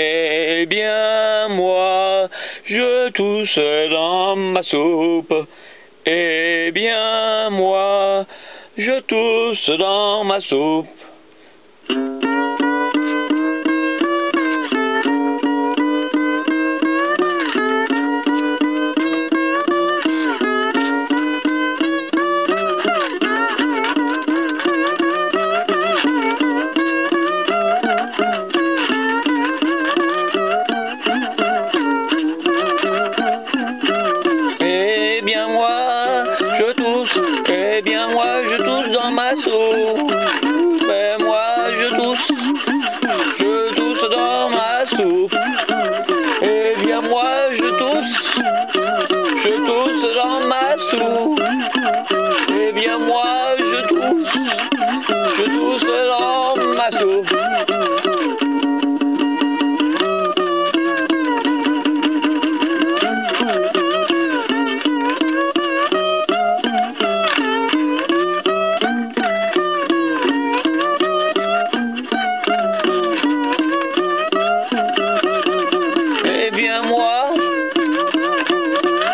Eh bien moi, je tousse dans ma soupe. Eh bien moi, je tousse dans ma soupe. Je Eh bien moi,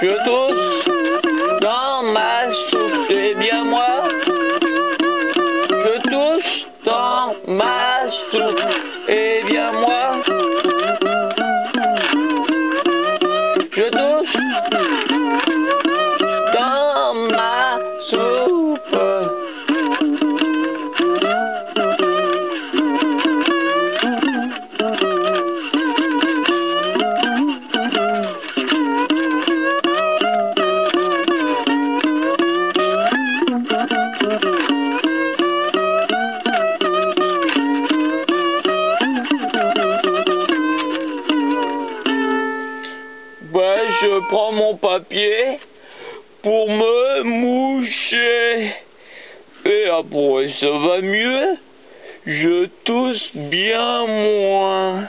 je tousse dans ma soupe. Eh bien moi, je tousse dans ma soupe. Eh bien moi, je tousse je prends mon papier pour me moucher. Et après, ça va mieux. Je tousse bien moins.